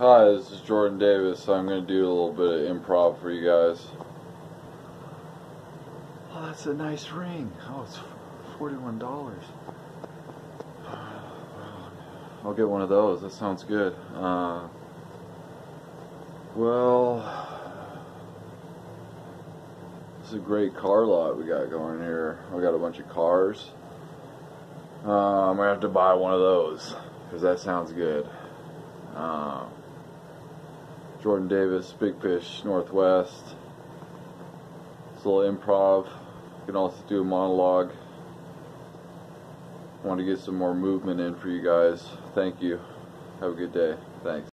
Hi, this is Jordan Davis. I'm going to do a little bit of improv for you guys. Oh, that's a nice ring. Oh, it's $41. I'll get one of those. That sounds good. Uh, well, this is a great car lot we got going here. We got a bunch of cars. Uh, I'm going to have to buy one of those because that sounds good. Jordan Davis, Big Fish, Northwest. It's a little improv. You can also do a monologue. Want to get some more movement in for you guys. Thank you. Have a good day. Thanks.